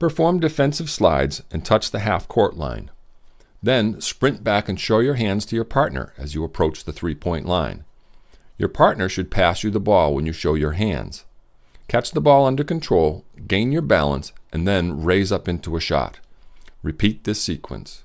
Perform defensive slides and touch the half court line. Then sprint back and show your hands to your partner as you approach the three point line. Your partner should pass you the ball when you show your hands. Catch the ball under control, gain your balance, and then raise up into a shot. Repeat this sequence.